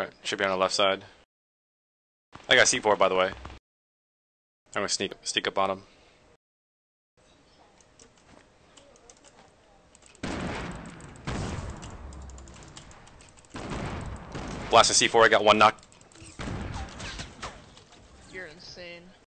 Alright, should be on the left side. I got C4 by the way. I'm gonna sneak sneak up on him. Blast a C4, I got one knock. You're insane.